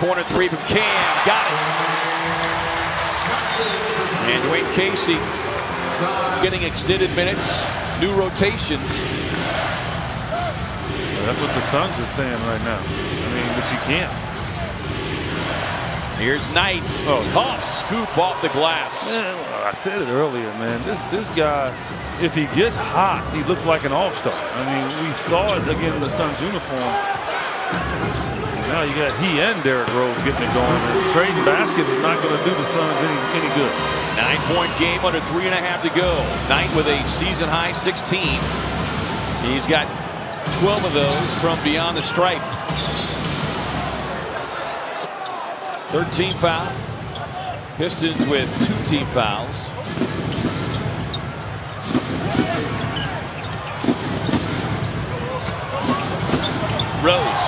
Corner three from Cam. Got it. And Dwane Casey getting extended minutes, new rotations. That's what the Suns are saying right now. I mean, but you can't. Here's Knight. Oh. Tough scoop off the glass. Man, I said it earlier, man. This this guy, if he gets hot, he looks like an all-star. I mean, we saw it again in the Suns uniform. Now you got he and Derrick Rose getting it going. And trading baskets is not going to do the Suns any, any good. Nine-point game under three and a half to go. Knight with a season-high 16. He's got 12 of those from beyond the stripe. 13 foul. Pistons with two team fouls. Rose.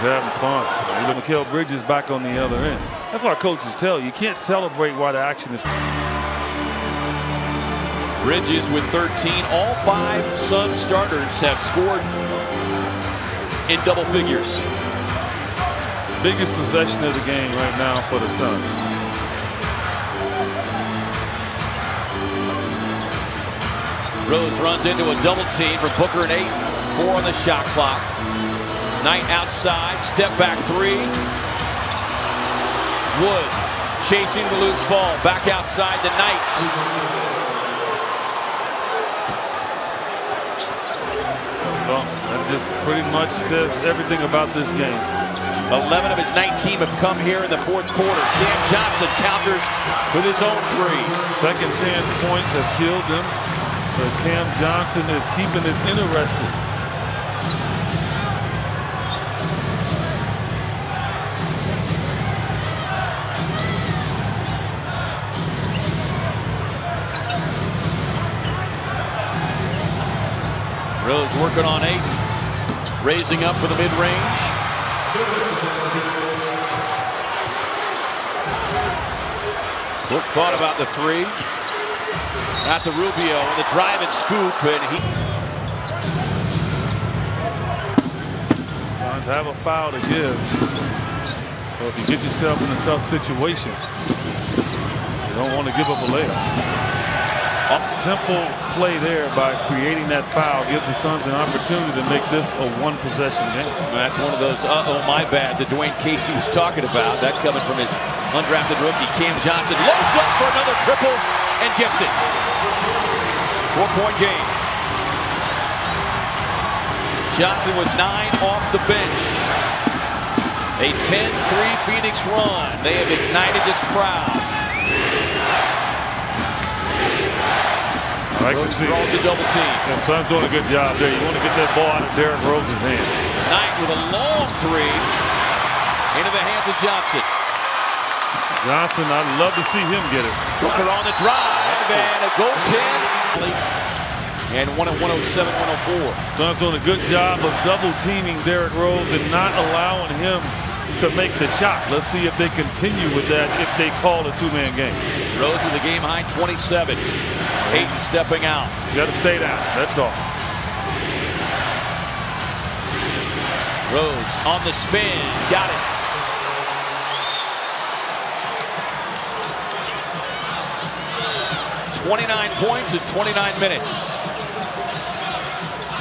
Having fun. Even Mikal Bridges back on the other end. That's why coaches tell you, you can't celebrate while the action is. Bridges with 13. All five Sun starters have scored in double figures. Biggest possession of the game right now for the Suns. Rose runs into a double team for Booker and eight. Four on the shot clock. Knight outside, step back three. Wood chasing the loose ball, back outside to Knight. Well, that just pretty much says everything about this game. 11 of his 19 have come here in the fourth quarter. Cam Johnson counters with his own three. Second chance points have killed them. But Cam Johnson is keeping it interesting. Rose working on eight. Raising up for the mid-range. Book thought about the three. At the Rubio and the drive and scoop, and he Suns have a foul to give. So if you get yourself in a tough situation, you don't want to give up a layup. A simple play there by creating that foul gives the Suns an opportunity to make this a one possession game. That's one of those uh-oh my bad that Dwane Casey was talking about. That coming from his undrafted rookie Cam Johnson. Loads up for another triple and gets it. Four-point game. Johnson with nine off the bench. A 10-3 Phoenix run. They have ignited this crowd. I can see. thrown to double team. And Suns doing a good job there. You want to get that ball out of Derrick Rose's hand. Knight with a long three into the hands of Johnson. Johnson, I'd love to see him get it. Booker on the drive and a goaltend. And one at 107, 104. Suns doing a good job of double teaming Derrick Rose and not allowing him to make the shot. Let's see if they continue with that if they call a two-man game. Rose with a game high 27. Ayton stepping out. You got to stay down. That's all. Rose on the spin. Got it. Twenty-nine points in 29 minutes.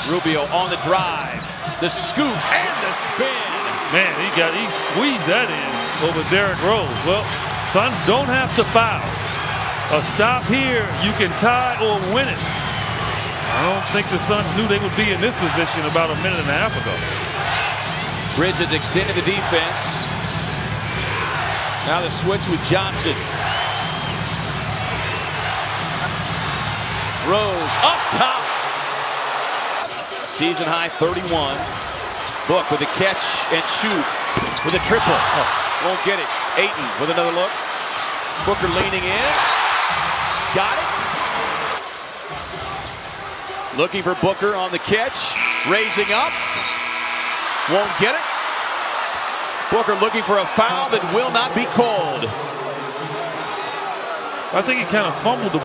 Rubio on the drive. The scoop and the spin. Man, he got he squeezed that in over Derrick Rose. Well, Suns don't have to foul. A stop here, you can tie or win it. I don't think the Suns knew they would be in this position about a minute and a half ago. Bridges extended the defense. Now the switch with Johnson. Rose up top. Season high 31. Book with a catch and shoot with a triple. Oh. Won't get it. Ayton with another look. Booker leaning in. Got it. Looking for Booker on the catch. Raising up. Won't get it. Booker looking for a foul that will not be called. I think he kind of fumbled the